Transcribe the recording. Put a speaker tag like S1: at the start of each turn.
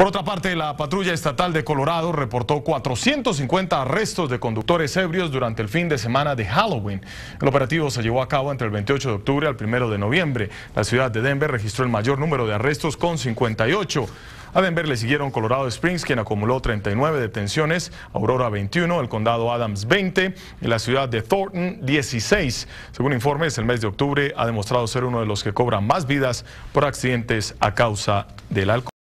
S1: Por otra parte, la patrulla estatal de Colorado reportó 450 arrestos de conductores ebrios durante el fin de semana de Halloween. El operativo se llevó a cabo entre el 28 de octubre al 1 de noviembre. La ciudad de Denver registró el mayor número de arrestos con 58. A Denver le siguieron Colorado Springs, quien acumuló 39 detenciones, Aurora 21, el condado Adams 20 y la ciudad de Thornton 16. Según informes, el mes de octubre ha demostrado ser uno de los que cobran más vidas por accidentes a causa del alcohol.